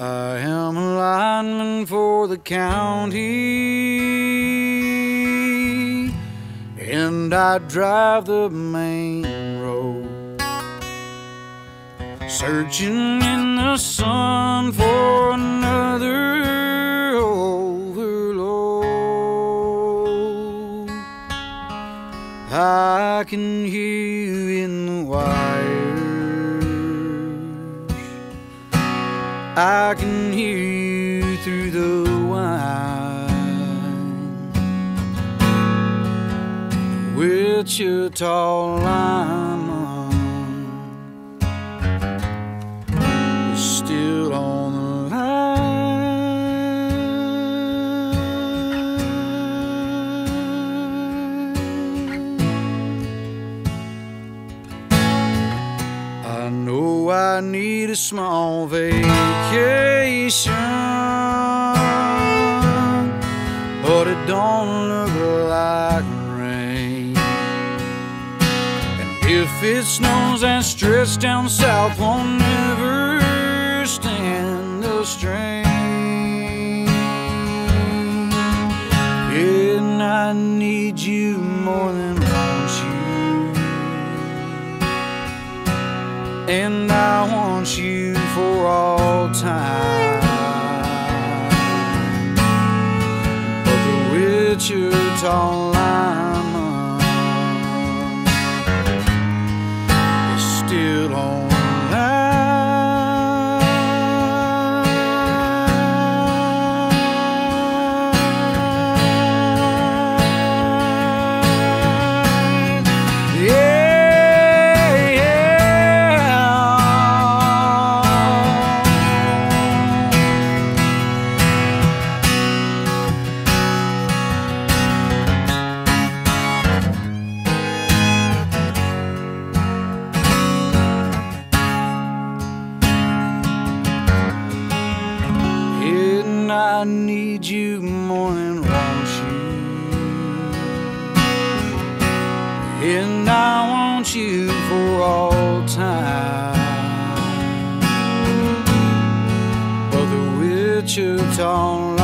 I am a lineman for the county, and I drive the main road, searching in the sun for another overload. I can hear you in the wires. I can hear you through the wine. Wichita lineman is still on I need a small vacation, but it don't look like rain. And if it snows and stress down south, won't never stand the strain. And I need you more than and I want you for all time. But the Wichita lineman is still on And I need you more than want you. And I want you for all time. But the Wichita